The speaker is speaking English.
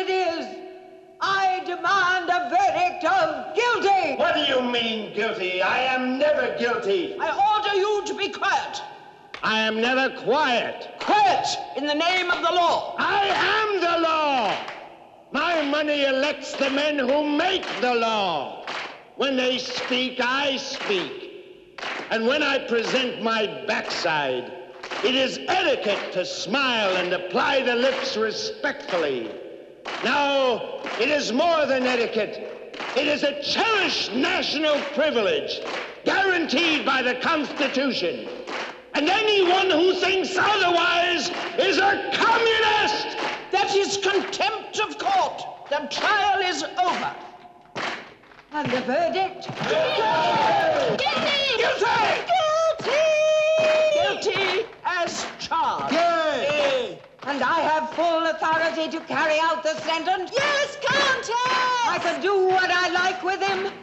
it is, I demand a verdict of guilty. What do you mean guilty? I am never guilty. I order you to be quiet. I am never quiet. Quiet in the name of the law. I am the law. My money elects the men who make the law. When they speak, I speak. And when I present my backside, it is etiquette to smile and apply the lips respectfully. Now, it is more than etiquette. It is a cherished national privilege guaranteed by the Constitution. And anyone who thinks otherwise is a communist! That is contempt of court. The trial is over. And the verdict? Full authority to carry out the sentence? Yes, Countess! I can do what I like with him?